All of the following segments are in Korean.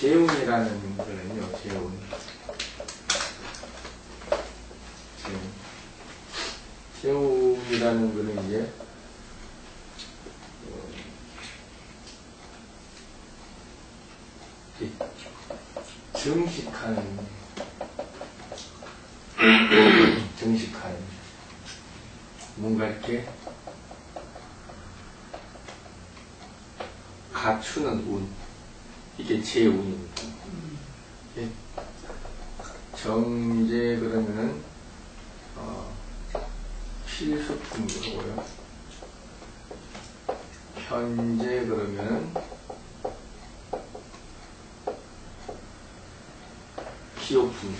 재운이라는 거는요, 재운. 재운. 재운이라는 거는 이제, 어, 이렇게 정식한, 정식한, 뭔가 이렇게 갖추는 운. 이게 제 운입니다. 예. 정제 그러면은 어, 필수품이고요. 현재 그러면은 기호품.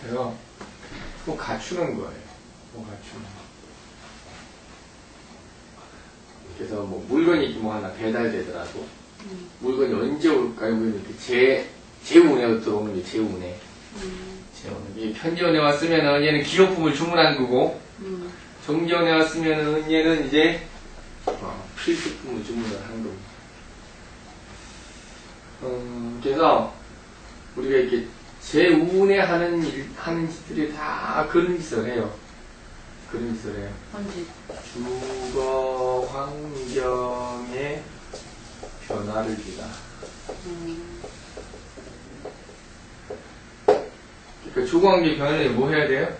그래서 뭐 갖추는 거예요. 뭐 갖추는 거. 그래서 뭐 물건이 뭐 하나 배달되더라도 물건이 언제 올까요? 이렇게 제, 제 운에 들어오는 게 제 운에. 제운에. 이 편지 운에 왔으면은 얘는 기호품을 주문한 거고, 정지 운에 왔으면은 얘는 이제 어, 필수품을 주문을 한 겁니다. 음, 그래서 우리가 이렇게 제 운에 하는 일, 하는 짓들이 다 그런 짓을 해요. 짓을 해요. 헌집. 주거 환경의 변화를 주다. 음, 그러니까 주거 환경 변화를 뭐 해야 돼요?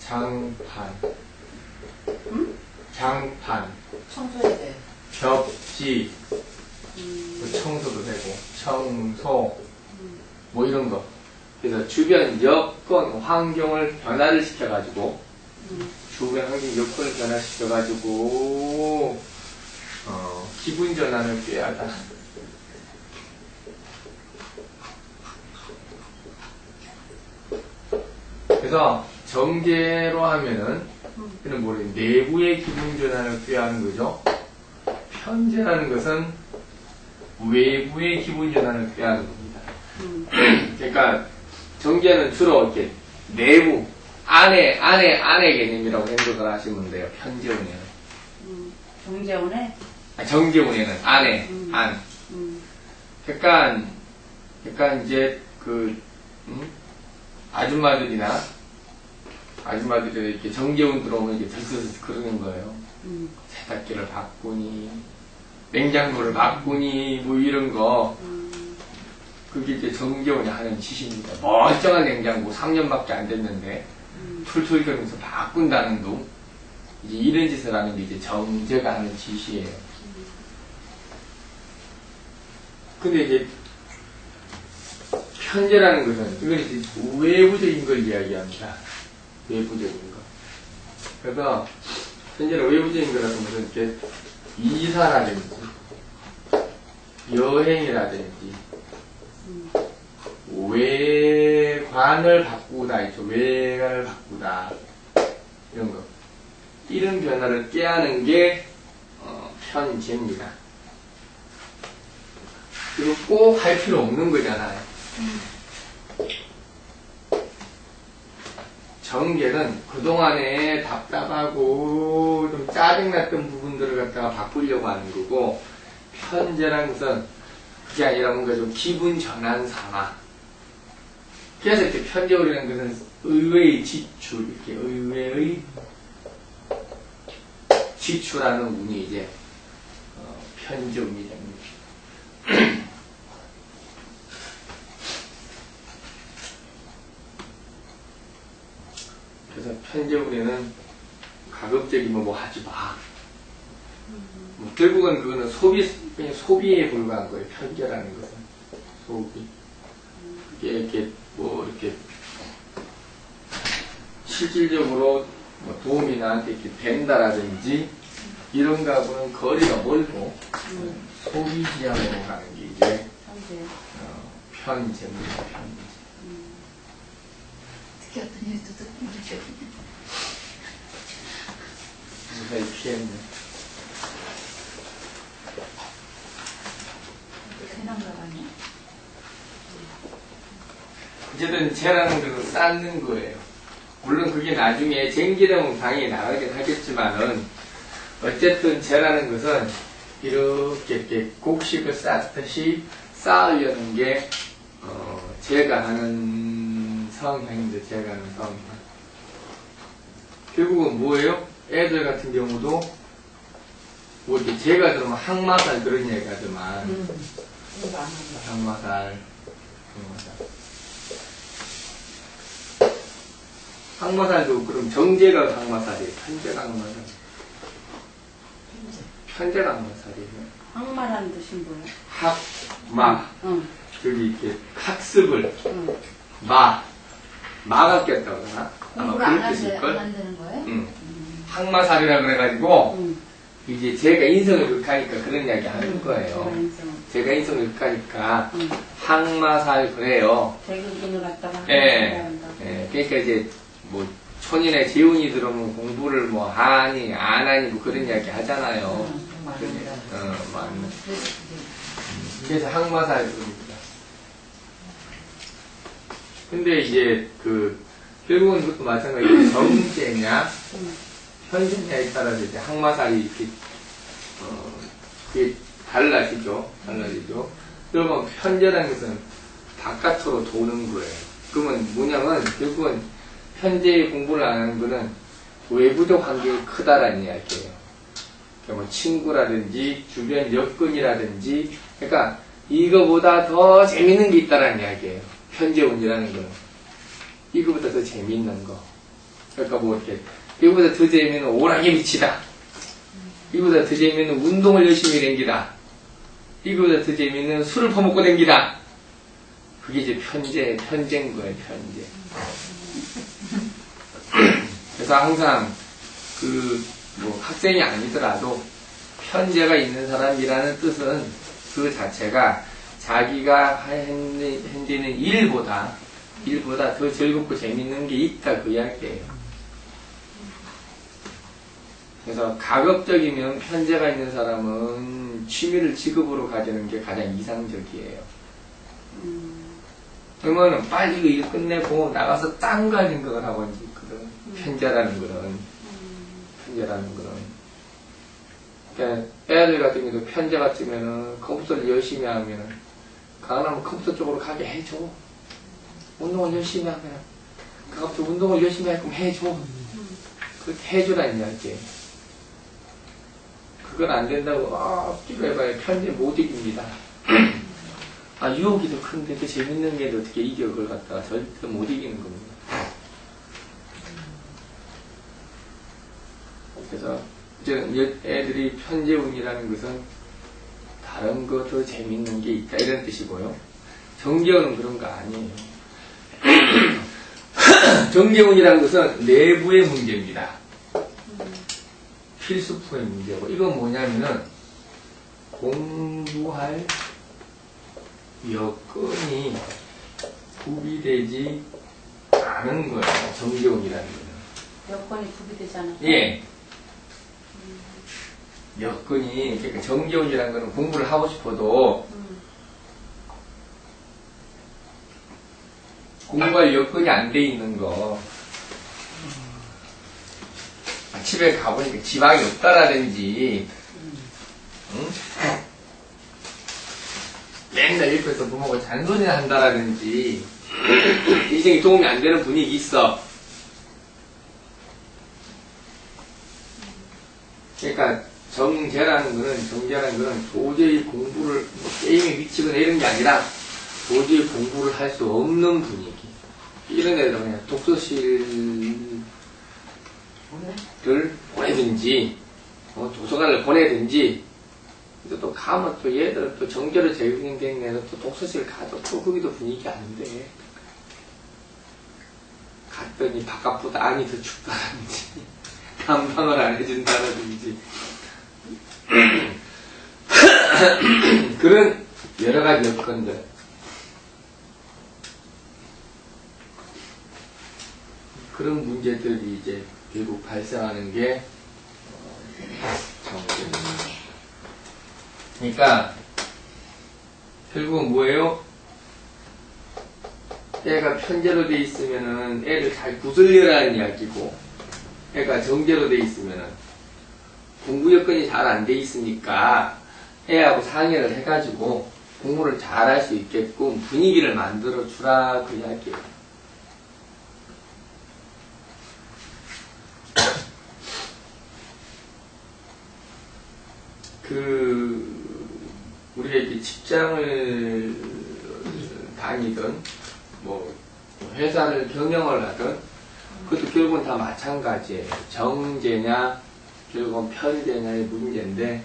장판, 음? 장판, 청소해야 돼. 벽지, 음, 뭐 청소도 되고, 청소, 음, 뭐 이런 거. 그래서 주변 여건, 환경을 변화를 시켜가지고, 음, 주변 환경 여건을 변화시켜가지고, 어, 기분 전환을 꾀하다. 그래서 정제로 하면은 음. 그는 뭐래 내부의 기분 전환을 꾀하는 거죠. 편제라는 것은 외부의 기분 전환을 꾀하는 겁니다. 음, 그러니까 정제는 주로 이렇게 내부 안에 안에 안의 개념이라고 생각을 하시면 돼요. 편제운에는 음. 정재훈의 아, 정제운에는 안에 음. 안. 음, 그러니까 그러니까 이제 그 음? 아줌마들이나 아줌마들이 이렇게 정제운 들어오면 이제 들썩 그러는 거예요. 음, 세탁기를 바꾸니 냉장고를 바꾸니 뭐 이런 거 음, 그게 이제 정재원이 하는 짓입니다. 멀쩡한 냉장고 3년밖에 안 됐는데 거리면서 바꾼다는 둥 이제 이런 짓을 하는 게 이제 정제가 하는 짓이에요. 근데 이제 편제라는 것은 이건 이제 외부적인 걸 이야기합니다. 외부적인 거. 그래서 편제는 외부적인 거라서 무슨 이렇게 이사라든지 여행이라든지 음, 외관을 바꾸다 있죠. 외관을 바꾸다 이런 거 이런 변화를 꾀하는 게 어, 편제입니다. 그리고 꼭 할 필요 없는 거잖아요. 정계는 그동안에 답답하고 좀 짜증났던 부분들을 갖다가 바꾸려고 하는 거고 편제라는 것은 그게 아니라 뭔가 좀 기분 전환 삼아 그래서 이렇게 편제오리라는 것은 의외의 지출 이렇게 의외의 지출하는 운이 이제 어, 편제운이 됩니다. 그래서 편제운에는 가급적이면 뭐 하지 마. 뭐 결국은 그거는 소비, 소비에 불과한 거예요. 편제라는 것은. 소비. 그게 이렇게, 뭐, 이렇게, 실질적으로 뭐 도움이 나한테 이렇게 된다라든지, 이런 거하고는 거리가 멀고, 음, 소비 지향으로 가는 게 이제. 어, 편제입니다, 편제. 음, 특히 어떤 일도 듣고. 무사히 피했네. 괜한 가방이야? 어쨌든 재라는 것은 쌓는 거예요. 물론 그게 나중에 쟁기되면 당연히 나가긴 하겠지만은 어쨌든 재라는 것은 이렇게, 이렇게 곡식을 쌓듯이 쌓으려는 게 어, 제가 하는 성향인데 제가 하는 성향. 결국은 뭐예요? 애들 같은 경우도 뭐 이렇게 제가 그러면 항마살 그런 얘기 하지만 음. 항마살, 항마살. 항마살도 그럼 정제가 항마살이에요. 편제가 항마살. 편제가 항마살이에요. 항마라는 뜻이 뭐야? 학, 마, 응, 여기 이렇게 학습을 응. 마, 마가 꼈다고 그러나? 아마 공부를 안 뜻일걸? 안 한다는 거예요? 응. 항마살이라 그래가지고, 응. 이제 제가 인성을 극하니까 그런 이야기 하는 제가 거예요. 제가 인성을 극하니까, 응. 항마살 그래요. 대국인을 갖다가 예. 예, 그러니까 이제, 뭐, 촌인의 재운이 들어오면 공부를 뭐 하니, 안 하니, 뭐 그런 이야기 하잖아요. 거야. 이야기. 어. 그래서 그게 그래서 항마살 그럽니다. 근데 이제 그 결국은 그것도 마찬가지로 정제냐 응. 현실냐에 따라서 이제 항마살이 이렇게 어 그게 달라지죠. 달라지죠. 그러면 편제라는 것은 바깥으로 도는 거예요. 그러면 뭐냐면 결국은 현재 공부를 안 하는 거는 외부적 환경이 크다라는 이야기예요. 그러니까 뭐 친구라든지 주변 여건이라든지 그러니까 이거보다 더 재밌는 게 있다라는 이야기예요. 현재 운이라는 거는 이거보다 더 재밌는 거. 그러니까 뭐 이렇게 이거보다 더 재밌는 오락에 미치다. 이거보다 더 재밌는 운동을 열심히 댕기다. 이거보다 더 재밌는 술을 퍼먹고 댕기다. 그게 이제 편제, 편제인 거예요, 편제. 그래서 항상 그, 뭐, 학생이 아니더라도 편제가 있는 사람이라는 뜻은 그 자체가 자기가 한- 현재는 일보다, 일보다 더 즐겁고 재밌는 게 있다, 그 이야기예요. 그래서 가급적이면 편제가 있는 사람은 취미를 직업으로 가지는 게 가장 이상적이에요. 음. 그러면은 빨리 이거 일 끝내고 나가서 딴 거 하는 걸 하고 있거 든. 편제라는 거는. 편제라는 거는. 그러니까 애들 같은 경우도 편제 같으면은 컴퓨터를 열심히 하면은 강남은 컴퓨터 쪽으로 가게 해줘. 운동을 열심히 하면 가급적 운동을 열심히 할 거면 해줘. 그렇게 해주라는 이야기예요. 그건 안 된다고 아 필요해봐야 편제 못 이깁니다. 아 유혹이 더 큰데 그 재밌는 게 어떻게 이겨 그걸 갖다가 절대 못 이기는 겁니다. 그래서 이제 애들이 편제운이라는 것은 다른 거더 재밌는 게 있다 이런 뜻이고요. 정계운은 그런 거 아니에요. 정계운이라는 것은 내부의 문제입니다. 필수품의 문제고 이건 뭐냐면은 공부할 여건이 구비되지 않은 거예요. 정계운이라는 거는. 여건이 구비되잖아. 예. 여건이, 그러니까 정겨운이라는 거는 공부를 하고 싶어도 음. 공부할 여건이 안 돼 있는 거. 아, 집에 가보니까 지방이 없다라든지, 응? 맨날 옆에서 부모가 잔소리를 한다라든지, 인생에 도움이 안 되는 분위기 있어. 그러니까 정제라는 거는 정제라는 거는 도저히 공부를 뭐 게임에 미치거나 이런 게 아니라 도저히 공부를 할 수 없는 분위기. 이런 애들 그냥 독서실을 보내든지 어, 도서관을 보내든지 근데 또 가면 또 얘들은 또 정제로 적용된 애는 또 독서실 가도 또 거기도 분위기 아닌데. 갔더니 바깥보다 안이 더 춥다든지 감방을 안 해준다라든지 그런 여러 가지 여건들 그런 문제들이 이제 결국 발생하는 게 어, 정제입니다. 그러니까 결국은 뭐예요? 애가 편제로 돼 있으면은 애를 잘 구슬려라는 이야기고 애가 정제로 돼 있으면은 공부 여건이 잘 안 돼 있으니까 애하고 상의를 해가지고 공부를 잘 할 수 있게끔 분위기를 만들어 주라 그 이야기예요. 그 우리가 이렇게 직장을 다니든 뭐 회사를 경영을 하든 그것도 결국은 다 마찬가지예요. 정제냐 결국은 편제냐의 문제인데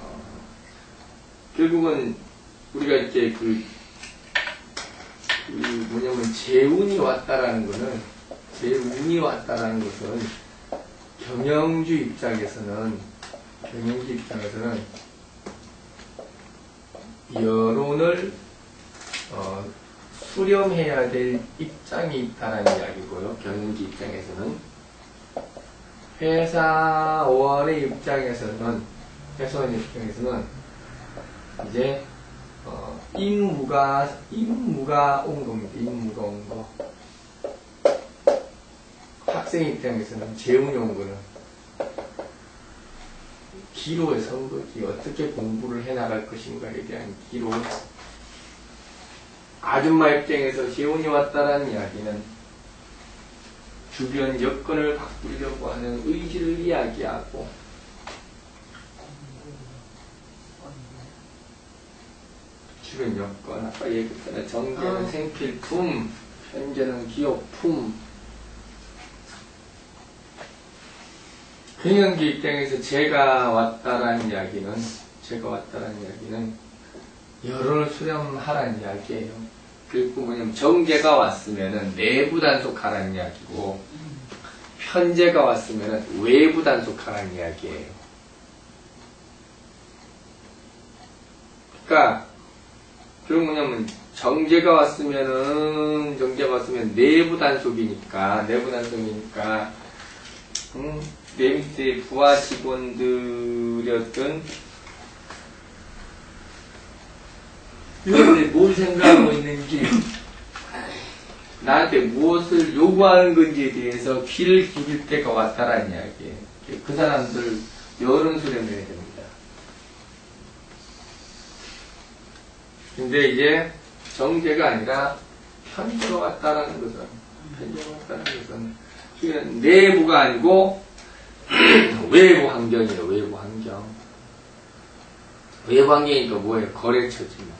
어, 결국은 우리가 이제 그, 그 뭐냐면 재운이 왔다라는 거는 재운이 왔다라는 것은 경영주 입장에서는 경영주 입장에서는 여론을 어, 수렴해야 될 입장이 있다라는 이야기고요. 경영주 입장에서는 회사원의 입장에서는 회사원 입장에서는 이제 어, 임무가 임무가 온 겁니다. 임무가 온 거. 학생 입장에서는 재운이 온 거는 기로에 선 거지 어떻게 공부를 해 나갈 것인가에 대한 기로. 아줌마 입장에서 재운이 왔다라는 이야기는 주변 여건을 바꾸려고 하는 의지를 이야기하고 주변 여건 아까 얘기했잖아요. 정제는 어. 생필품, 현재는 기업품. 경영기 입장에서 제가 왔다라는 이야기는 제가 왔다라는 이야기는 여론을 수렴하라는 이야기예요. 그리고 뭐냐면 정제가 왔으면은 내부 단속하라는 이야기고 편제가 왔으면은 외부 단속하라는 이야기예요. 그러니까 그런 뭐냐면 정제가 왔으면은 정제가 왔으면 내부 단속이니까 내부 단속이니까 음, 내 밑에 부하 직원들이었던 이런데 뭘 생각하고 있는지 나한테 무엇을 요구하는 건지에 대해서 귀를 기울일 때가 왔다라는 이야기예요. 그 사람들 여론 수렴해야 됩니다. 근데 이제 정제가 아니라 편제가 왔다라는 것은 편제가 왔다는 것은 내부가 아니고 외부 환경이에요. 외부 환경. 외부 환경이니까 뭐예요? 거래처지 뭐.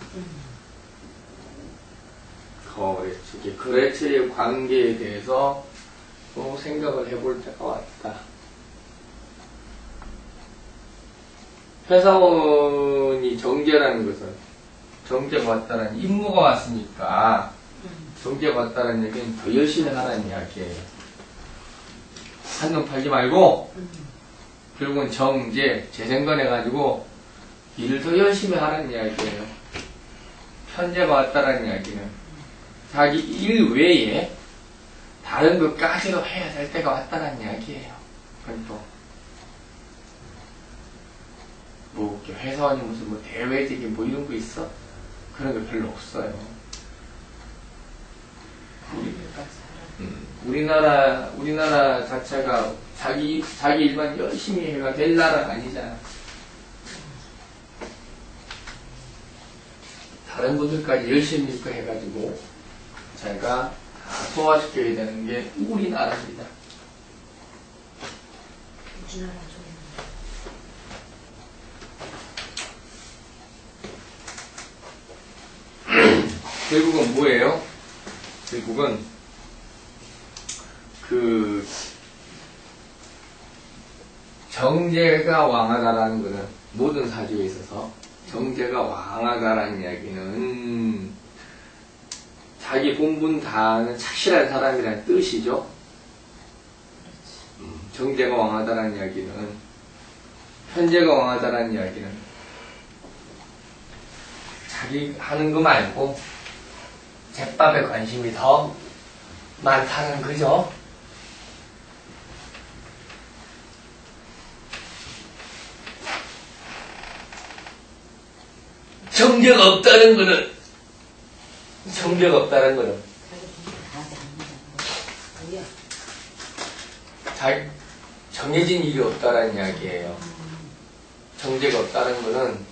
거래처. 이게 거래처의 관계에 대해서 또 생각을 해볼 때가 왔다. 회사원이 정제라는 것은 정제가 왔다는 임무가 왔으니까 정제가 왔다는 얘기는 더 열심히 하라는 이야기예요. 한눈 팔지 말고 결국은 정제, 재생건해가지고 일을 더 열심히 하라는 이야기예요. 편제가 왔다라는 이야기는 자기 일 외에 다른 것까지도 해야 될 때가 왔다는 이야기예요. 그건 또, 뭐, 회사원이 무슨 뭐 대외적인 뭐 이런 거 있어? 그런 거 별로 없어요. 우리, 음, 우리나라, 우리나라 자체가 자기, 자기 일만 열심히 해가 될 나라가 아니잖아. 다른 분들까지 열심히 해가지고 자기가 다 소화시켜야 되는 게 우리나라입니다. 결국은 뭐예요? 결국은 그 정제가 왕하다라는 것은 모든 사주에 있어서 정제가 왕하다라는 이야기는 자기 본분 다하는 착실한 사람이라는 뜻이죠. 음, 정제가 왕하다라는 이야기는 현재가 왕하다라는 이야기는 자기 하는 거 말고 제밥에 관심이 더 많다는 거죠. 정제가 없다는 거는 정제가 없다는 거는 자 정해진 일이 없다는 이야기예요. 정제가 없다는 거는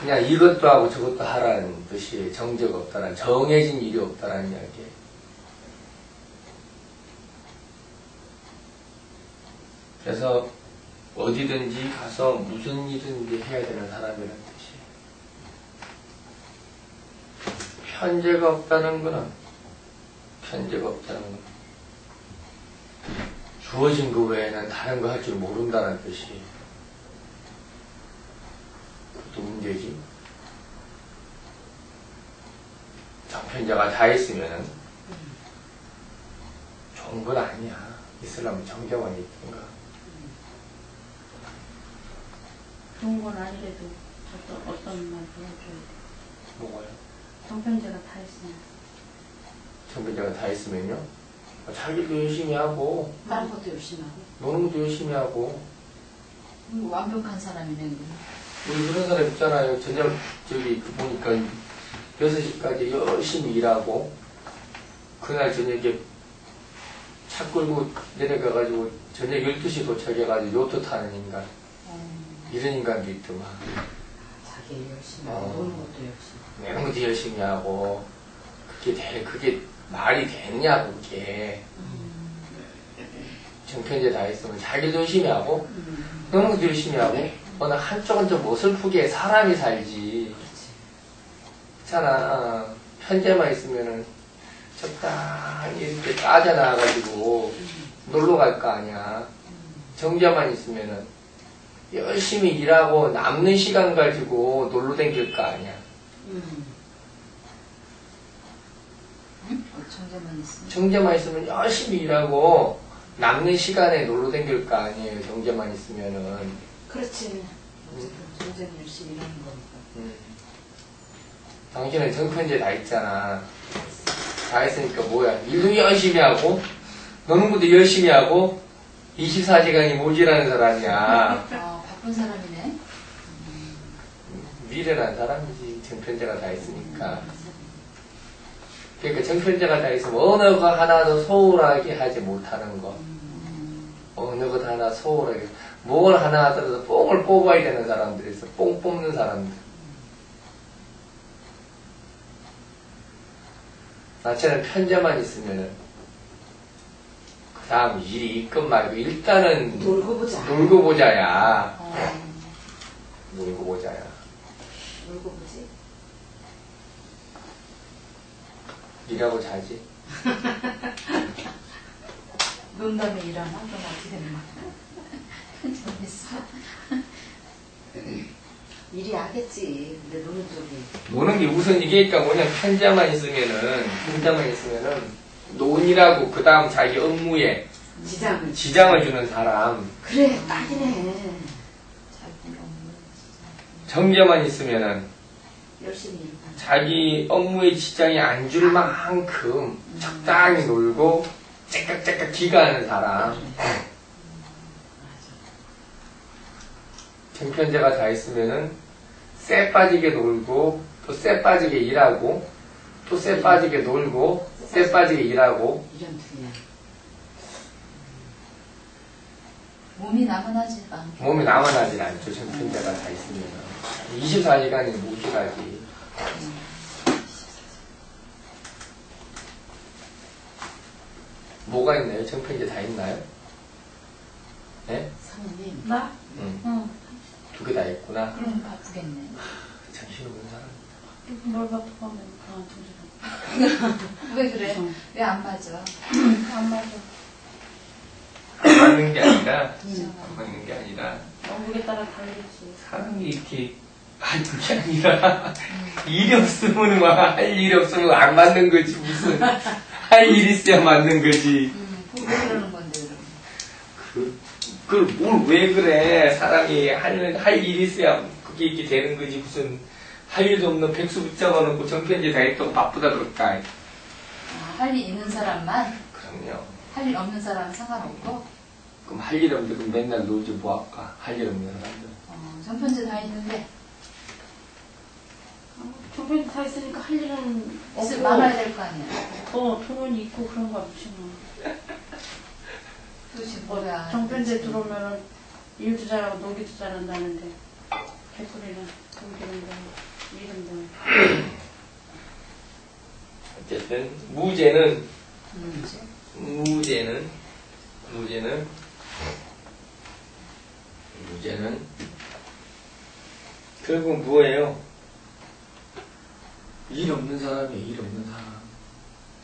그냥 이것도 하고 저것도 하라는 뜻이 정적 없다라는 정해진 일이 없다라는 이야기예요. 그래서 어디든지 가서 무슨 일든지 해야 되는 사람이라는 뜻이에요. 편제가 없다는 거는 편제가 없다는 거는 주어진 그 외에는 다른 거 할 줄 모른다는 뜻이에요. 그것도 문제지. 정편자가 다 있으면은 좋은 건 아니야. 있으려면 정자만 있던가. 좋은 건 아니래도 어떤, 어떤 말 보여줘야 돼. 뭐가요? 정편제가 다 있으면. 정편자가 다 있으면요. 자기도 열심히 하고, 다른 것도 열심히 하고. 노는 것도 열심히 하고, 음, 완벽한 사람이네. 우리 그런 사람 있잖아요. 저녁, 저기, 그 보니까 6시까지 열심히 일하고, 그날 저녁에 차 끌고 내려가가지고, 저녁 12시 도착해가지고 요트 타는 인간. 어, 이런 인간도 있더만. 자기 일 열심히 하고, 어. 노는 것도 열심히 것도 열심히 하고, 그게 돼, 그게 말이 되냐고, 그게. 정편제 다 있으면 자기도 열심히 하고, 음, 노는 것도 열심히 하고, 어느 한쪽은 좀 어설프게 사람이 살지. 있잖아. 편제만 있으면은 적당히 이렇게 빠져나와가지고 놀러 갈 거 아니야. 정자만 있으면은 열심히 일하고 남는 시간 가지고 놀러 댕길 거 아니야. 음. 응? 어, 정제만 있으면. 정제만 있으면 열심히 일하고 남는 시간에 놀러 댕길 거 아니에요. 정제만 있으면은. 그렇지. 어쨌든 정제는 열심히 일하는 거니까. 음. 당신은 정편제 다 있잖아. 다 했으니까 뭐야. 일도 열심히 하고, 노는 것도 열심히 하고, 24시간이 모자라는 사람이야. 아, 바쁜 사람이네. 미련한 사람이지. 정편제가 다 있으니까. 그러니까 정편제가 다 있으면 어느 거 하나도 소홀하게 하지 못하는 거. 어느 것 하나 소홀하게. 뭘 하나 하더라도 뽕을 뽑아야 되는 사람들이 있어. 뽕 뽑는 사람들. 나처럼 편제만 있으면은 그 다음 일이 있건 말고 일단은 놀고 보자. 놀고 보자야. 어, 놀고 보자야. 놀고 보지. 일하고 자지. 논 다음에 일하나? 그럼 어떻게 되는 거야? 재밌어. 일이 하겠지. 근데 노는 쪽이. 노는 게 우선 이게 그러니까 뭐냐 편자만 있으면은 편자만 있으면은 논이라고 그 다음 자기 업무에 지장을. 지장을 주는 사람 그래, 딱이네. 자기 업무. 정자만 있으면은 열심히. 자기 업무에 지장이 안 줄 만큼 적당히 놀고 째깍째깍 기가하는 사람. 정편제가 다 있으면은 쎄 빠지게 놀고 또쎄 빠지게 일하고 또쎄 빠지게 놀고 쎄 빠지게 일하고. 몸이 남아나지 않게. 몸이 남아나질 않죠. 정편제가 다 있으면 24시간이 무시하지 뭐가 있나요? 정편제 다 있나요? 네? 사모님. 나? 응. 응. 두 개 다 있구나 그럼 바쁘겠네. 참 힘없는 사람 뭘 바쁘면 그만 두지. 왜 그래? 왜 안 맞아? 안 맞아. 안 맞는 게 아니라 음. 안 맞는 게 아니라 업무에 따라 다르지. 사람이 이렇게 하는 게 아니라 일이 없으면 막 할 일이 없으면 안 맞는 거지 무슨. 할일 있어야 맞는 거지. 음, 그거 왜 그러는 건데, 그럼? 그, 뭘왜 그래? 사람이 할, 할 일이 있어야 그게 이렇게 되는 거지 무슨. 할 일도 없는 백수 붙잡아놓고 정편지 다 했다고 바쁘다 그럴까 아, 할 일 있는 사람만, 그럼요. 할 일 없는 사람은 상관없고, 그럼 할 일 없는데 그럼 맨날 놀지 뭐 할까? 할 일 없는 사람들. 어, 전편제 다 있는데, 정편제 다 있으니까 할 일은 없고. 많아야 될 거 아니야. 어, 돈은 있고 그런 거 없지 뭐. 도대체 뭐 뭐야. 정편제 들어오면은 일도 잘하고 놀기도 잘한다는데 개꿀이는 공기름도 이름도 어쨌든 무죄는 문제. 무죄는 무죄는 무죄는 결국 뭐예요? 일 없는 사람이에요. 일 없는 사람.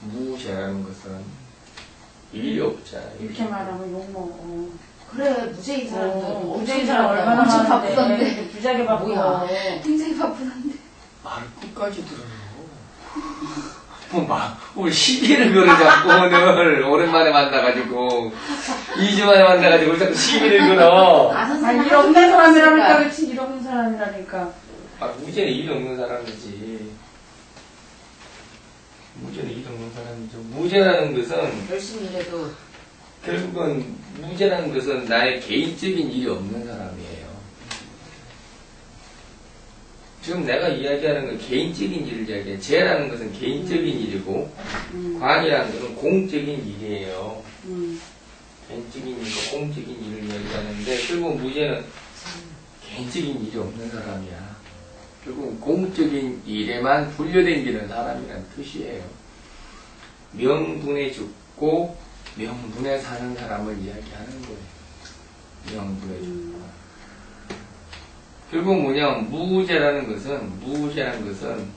무죄라는 것은 일이 없잖아요. 이렇게 말하면 욕먹어 그래, 무죄인 사람도. 어, 무죄인 무죄인 사람 얼마나 엄청 많은데 바쁘던데. 부자게 바쁘고 뭐야. 굉장히 바쁘던데. 말 끝까지 들어요. 뭐, 막, 오늘 시비를 걸어 자꾸 오늘 오랜만에 만나가지고 2주 만에 만나가지고 자꾸 시비를 걸어. 아니 사람 일 없는 사람이라니까. 그렇지 일 없는 사람이라니까 아, 무죄는 일 없는 사람이지. 없는 사람이죠. 무죄라는 것은, 열심히 일해도 결국은, 무죄라는 것은 나의 개인적인 일이 없는 사람이에요. 지금 내가 이야기하는 건 개인적인 일을 이야기해. 죄라는 것은 개인적인 일이고, 음, 관이라는 것은 공적인 일이에요. 음, 개인적인 일과 공적인 일을 이야기하는데, 결국 무죄는 개인적인 일이 없는 사람이야. 결국 공적인 일에만 불려댕기는 사람이라는 뜻이에요. 명분에 죽고 명분에 사는 사람을 이야기하는 거예요. 명분에 죽고. 음, 결국 뭐냐, 무죄라는 것은, 무죄라는 것은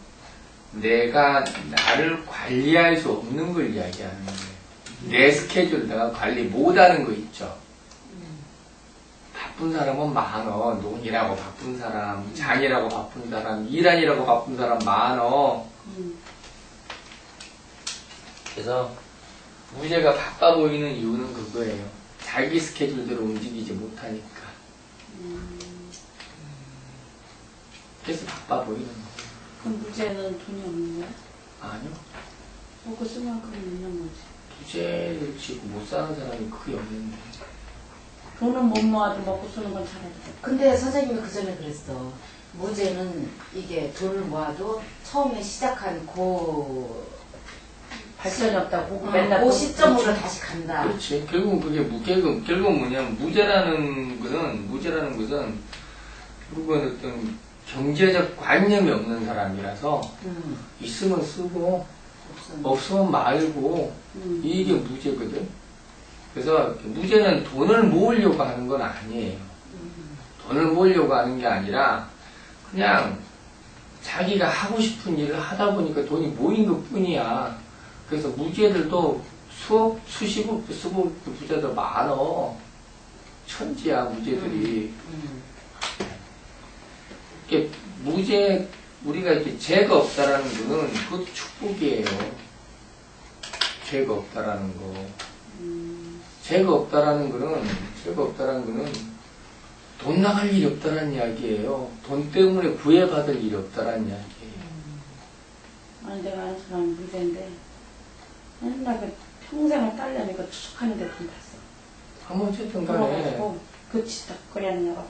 내가 나를 관리할 수 없는 걸 이야기하는 거예요. 내 스케줄 내가 관리 못하는 거 있죠. 바쁜 사람은 많어. 논이라고 바쁜 사람, 장이라고 바쁜 사람, 일하니라고 바쁜 사람 많어. 음. 그래서 무죄가 바빠 보이는 이유는 그거예요. 자기 스케줄대로 움직이지 못하니까. 그래서 바빠 보이는 거예요. 그럼 무죄는 돈이 없는 거야? 아니요. 먹고 쓸 만큼 있는 거지 무죄를 지고 못 사는 사람이 거의 없는데. 돈은 못 모아도 먹고 쓰는 건 잘하지 근데 선생님이 그 전에 그랬어. 무죄는 이게 돈을 모아도 처음에 시작한 고, 발전이 없다고 어, 맨날 그 돈- 시점으로 다시 간다. 그렇지. 결국은 그게 무, 결국, 결국은 뭐냐면, 무죄라는 것은, 무죄라는 것은, 결국은 어떤 경제적 관념이 없는 사람이라서, 음, 있으면 쓰고, 없었는데. 없으면 말고, 음. 이게 무죄거든. 그래서 무죄는 돈을 모으려고 하는 건 아니에요. 음, 돈을 모으려고 하는 게 아니라, 그냥 자기가 하고 싶은 일을 하다 보니까 돈이 모인 것 뿐이야. 그래서 무죄들도 수억, 수십억, 수억 부자들 많어. 천지야, 무죄들이. 음. 이게 무죄, 우리가 이렇게 죄가 없다라는 거는 그것도 축복이에요. 죄가 없다라는 거. 음. 죄가 없다라는 거는, 죄가 없다라는 거는 돈 나갈 일이 없다라는 이야기예요. 돈 때문에 구애받을 일이 없다라는 이야기예요. 아니 내가 아는 사람이 무죄인데 맨날 그 평생을 딸려니까 추적하는 데 돈다 써. 아무 어쨌든 간에, 그래가지고 그 하는 애가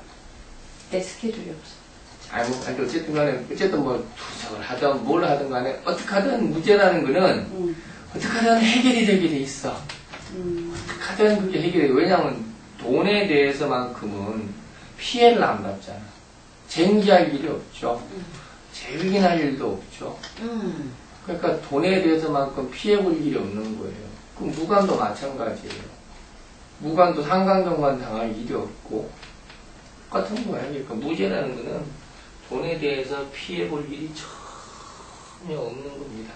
내 스케줄이 없어. 아니, 뭐, 아니, 어쨌든 간에, 어쨌든 뭐, 투석을 하든 뭘 하든 간에, 어떻게 하든 무죄라는 거는, 응. 어떻게 하든 해결이 되게 돼 있어. 음. 어떻게 하든 그게 해결이 돼. 왜냐면, 돈에 대해서만큼은 피해를 안 받잖아. 쟁기할 일이 없죠. 재기할 일도 없죠. 음. 그러니까 돈에 대해서만큼 피해 볼 일이 없는 거예요. 그럼 무관도 마찬가지예요. 무관도 상강경관 당할 일이 없고, 똑같은 거예요. 그러니까 무죄라는 거는 돈에 대해서 피해 볼 일이 전혀 없는 겁니다.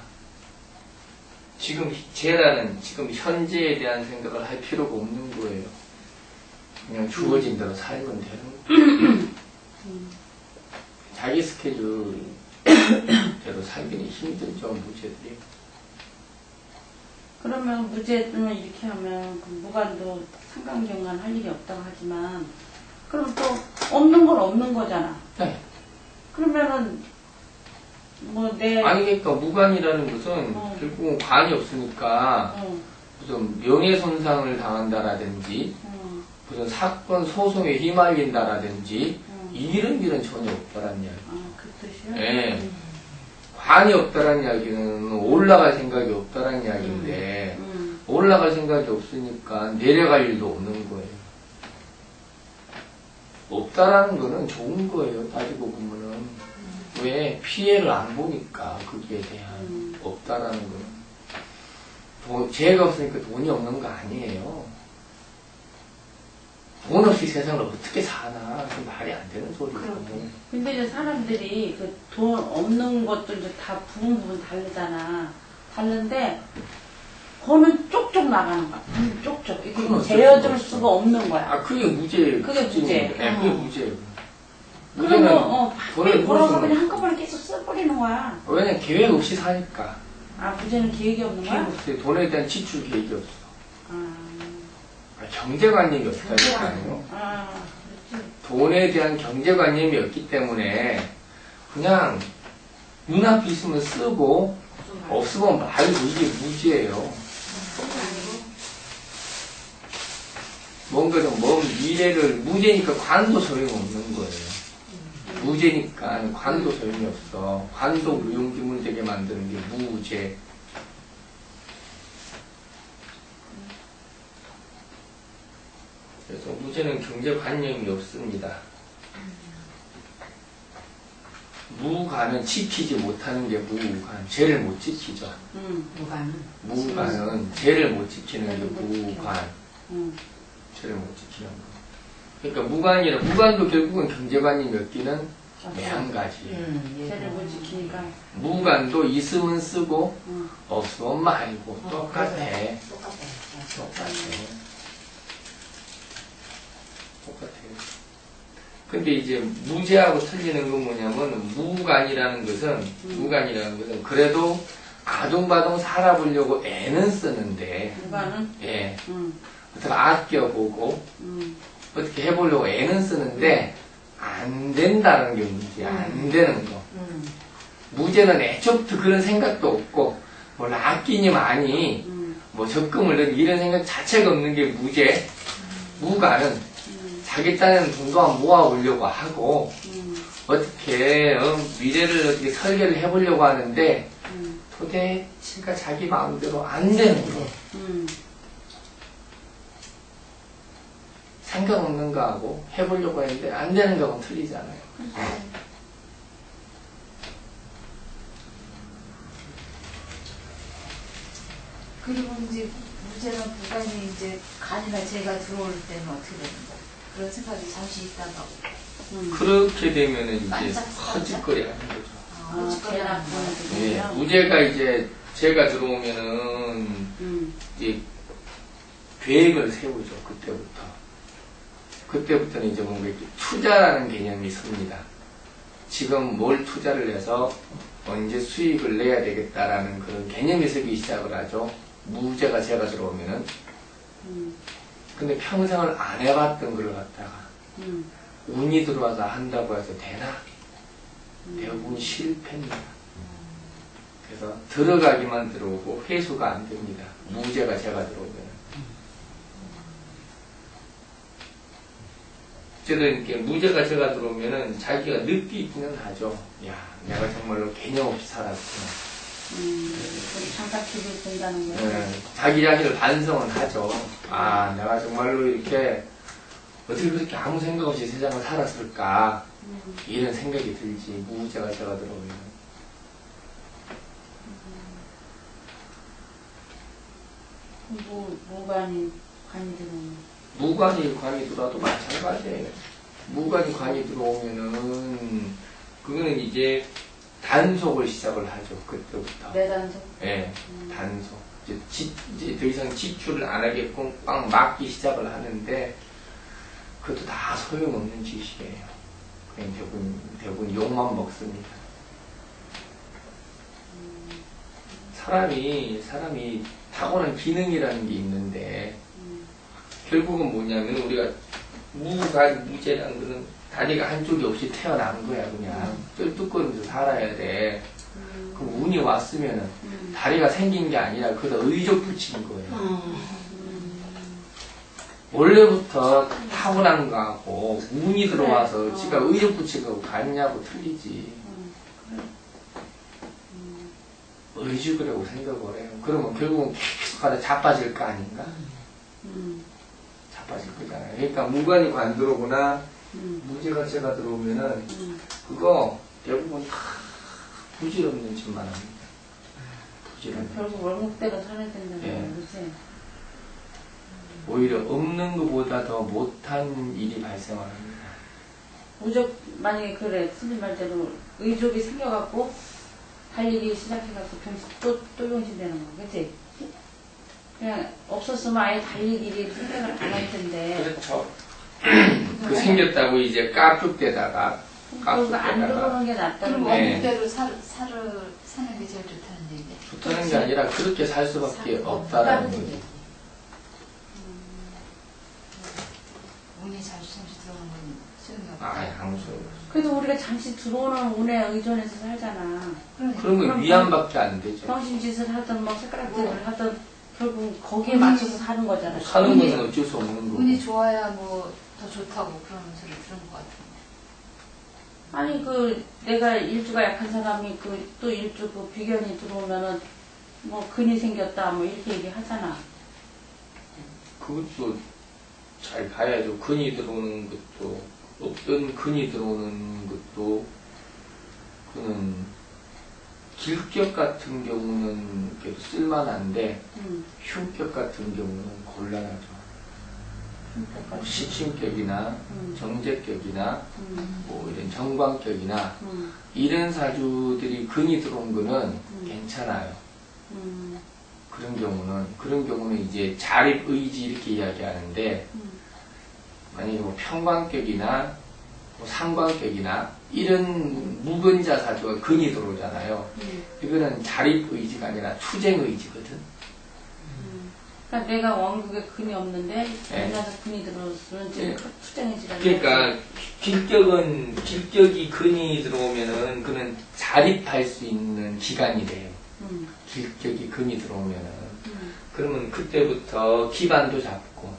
지금 죄라는 지금 현재에 대한 생각을 할 필요가 없는 거예요. 그냥 주어진 대로 살면 되는 거예요. 자기 스케줄 대로 살기는 힘들죠, 무죄들이. 그러면 무죄는 이렇게 하면 그 무관도 상관경관 할 일이 없다고 하지만 그럼 또 없는 건 없는 거잖아. 네. 그러면은 뭐내 아니, 그러니까 무관이라는 것은 어. 결국은 관이 없으니까 어, 무슨 명예손상을 당한다라든지 어, 무슨 사건 소송에 휘말린다라든지 어. 이런 일은 전혀 없다라는 이야기. 아, 그 뜻이야? 예. 관이 없다라는 이야기는 올라갈 생각이 없다라는 이야기인데 음, 올라갈 생각이 없으니까 내려갈 일도 없는 거예요. 없다라는 거는 좋은 거예요. 따지고 보면은. 왜? 피해를 안 보니까, 거기에 대한. 음. 없다라는 거는. 돈, 죄가 없으니까 돈이 없는 거 아니에요. 돈 없이 세상을 어떻게 사나. 그 말이 안 되는 소리고. 근데 이제 사람들이 그 돈 없는 것도 이제 다 부분 부분 다르잖아. 다른데, 그거는 쪽쪽 나가는 거야. 음, 쪽쪽. 이게 재어줄 수가 없는 거야. 아, 그게 무죄예요. 그게 무죄. 네, 그게 어. 무죄예요. 그러면, 무죄는 어, 돈을 벌어서 그냥 한꺼번에 계속 써버리는 거야. 왜냐면 계획 없이 사니까. 아, 문제는 계획이 없는 거야? 없이 돈에 대한 지출 계획이 없어. 아, 아, 경제관념이 없다니까요. 아. 돈에 대한 경제관념이 없기 때문에 그냥 눈앞에 있으면 쓰고 없으면 말고 이게 무지예요. 뭔가 좀먼 미래를 무죄니까 관도 소용없는 거예요. 무죄니까 관도 소용이 없어. 관도 무용지물 되게 만드는 게 무죄. 무죄는 경제관념이 없습니다. 무관은 지키지 못하는 게 무관. 죄를 못 지키죠. 응, 무관은 무관은 죄를 못 지키는 게 무관. 응. 죄를 못 지키는 거. 그러니까 무관이라 무관도 결국은 경제관념이 없기는 매한 가지. 음, 예. 죄를 못 지키니까. 무관도 있으면 쓰고 응. 없으면 말고 어, 똑같아. 똑같아요. 똑같아. 똑같아. 똑같아요. 근데 이제 무죄하고 틀리는 건 뭐냐면 무관이라는 것은 무관이라는 것은 그래도 아둥바둥 살아보려고 애는 쓰는데 무관은? 예. 응, 어떻게 아껴보고 응. 어떻게 해보려고 애는 쓰는데 안 된다는 게 문제야 안 되는 거. 음, 무죄는 애초부터 그런 생각도 없고 뭘 아끼니 많이 응, 뭐 적금을 넣는 이런 생각 자체가 없는 게 무죄 무관은 응, 자기 딴에는 돈도 안 모아보려고 하고 응, 어떻게 어, 미래를 어떻게 설계를 해보려고 하는데 응, 도대체가 자기 마음대로 안 되는 거 응. 생각 없는 거하고 해보려고 했는데 안 되는 거하고는 틀리잖아요 그리고 이제 무죄나 부관이 이제 간이나 죄가 들어올 때는 어떻게 되는 거야? 그런 생각이 잠시 있다가. 응. 그렇게 되면은 이제 반짝, 허짓거리 하는 거죠. 아. 부관이 예, 되면. 무죄가 이제 제가 들어오면은 응, 이제 계획을 세우죠 그때부터. 그때부터는 이제 뭔가 이렇게 투자라는 개념이 섭니다. 지금 뭘 투자를 해서 언제 수익을 내야 되겠다라는 그런 개념이 서기 시작을 하죠. 무죄가 제가 들어오면은. 응, 근데 평생을 안 해봤던 걸 갖다가 응. 운이 들어와서 한다고 해서 되나? 대부분 실패입니다. 그래서 들어가기만 들어오고 회수가 안 됩니다. 무죄가 제가 들어오면. 어쨌든 이렇게 무죄가 제가 들어오면은 자기가 느끼기는 하죠. 야, 내가 정말로 개념 없이 살았구나. 음, 장착해줄 된다는 거야. 네, 자기 자신을 반성은 하죠. 아, 내가 정말로 이렇게 어떻게 그렇게 아무 생각 없이 세상을 살았을까. 이런 생각이 들지, 무죄가 제가 들어오면. 무, 무관이 관이 되는 무관이 관이 들어와도 마찬가지예요. 무관이 관이 들어오면은, 그거는 이제 단속을 시작을 하죠, 그때부터. 내단속. 예, 단속. 이제, 지, 이제 더 이상 지출을 안 하게끔 꽉 막기 시작을 하는데, 그것도 다 소용없는 짓이에요. 그냥 대부분, 대부분 욕만 먹습니다. 사람이, 사람이 타고난 기능이라는 게 있는데, 결국은 뭐냐면 우리가 무관, 무죄라는 거는 다리가 한쪽이 없이 태어난 거야, 그냥. 쩔뚝거리면서 살아야 돼. 그럼 운이 왔으면은 다리가 생긴 게 아니라 그다 의적 붙인 거예요. 원래부터 타고난 거하고 운이 들어와서 그래. 어. 지가 의적 붙인 거하고 같냐고 틀리지. 의식이라고 생각을 해요. 그러면 결국은 계속 하다 자빠질 거 아닌가? 음, 자빠질 거잖아요. 그러니까 무관이 관들어오거나 음, 무지가 제가 들어오면은 음. 그거 대부분 다 부질없는 짓만 합니다. 부질없는. 결국 월목대가 살아야 된다는 예. 그치? 오히려 없는 것보다 더 못한 일이 발생을 합니다. 무적, 만약에 그래, 스님 말대로 의족이 생겨갖고, 달리기 시작해갖고, 병신, 또, 또 병신되는 거, 그치? 그냥, 없었으면 아예 달리기를 생각을 안 할 텐데, 그렇죠. 그 생겼다고 이제 안 깍둑대다가 들어오는 게 낫다는 그럼. 네. 원대로 살, 살을 사는 게 제일 좋다는 얘기. 좋다는 게 아니라 그렇게 살 수밖에 사- 없다라는 거죠. 얘기. 운이 잠시 잠시 들어오는 건 소용이 없다. 아, 아무 소용 없어. 그래도 우리가 잠시 들어오는 운에 의존해서 살잖아. 그런 건 그럼 위안밖에 안 되죠. 병신짓을 하든, 뭐, 색깔짓을 하든, 결국 거기에 맞춰서 사는 거잖아. 사는 것은 어쩔 수 없는 거고. 운이 좋아야 뭐 더 좋다고 그런 소리 들은 것 같은데. 아니 그 내가 일주가 약한 사람이 그 또 일주 그 비견이 들어오면은 뭐 근이 생겼다 뭐 이렇게 얘기하잖아. 그것도 잘 봐야죠. 근이 들어오는 것도 없던 근이 들어오는 것도 그는 길격 같은 경우는 그래도 쓸만한데 음. 흉격 같은 경우는 곤란하죠. 뭐 식신격이나 음. 정제격이나 음. 뭐 이런 정광격이나 음. 이런 사주들이 근이 들어온 거는 음. 괜찮아요. 음. 그런 경우는 그런 경우는 이제 자립 의지 이렇게 이야기하는데 음. 만약에 뭐 평광격이나 뭐 상광격이나 이런 무근자 사주가 근이 들어오잖아요. 음. 이거는 자립 의지가 아니라 투쟁 의지거든. 그러니까 내가 왕국에 근이 없는데 네. 만나서 근이 들어오면 지금 네. 투쟁해지라. 그러니까 길격은 길격이 근이 들어오면은 그는 자립할 수 있는 기간이 돼요. 음. 길격이 근이 들어오면은 음. 그러면 그때부터 기반도 잡고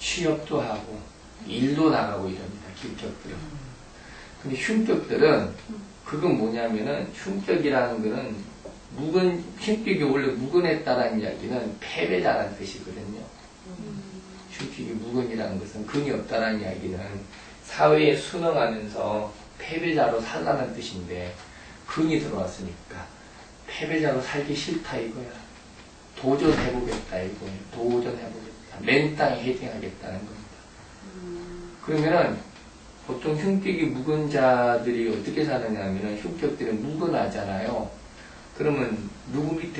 취업도 하고 일도 나가고 이럽니다. 길격들은. 근데 흉격들은 그건 뭐냐면은 흉격이라는 거는 묵은 흉격이 원래 묵은했다라는 이야기는 패배자라는 뜻이거든요. 흉격이 묵은이라는 것은 근이 없다라는 이야기는 사회에 순응하면서 패배자로 살라는 뜻인데 근이 들어왔으니까 패배자로 살기 싫다 이거야. 도전해보겠다 이거예요. 도전해보겠다. 맨땅에 헤딩하겠다는 겁니다. 그러면은 보통 흉격이 묵은 자들이 어떻게 사느냐 하면은 흉격들이 묵은하잖아요. 그러면 누구 밑에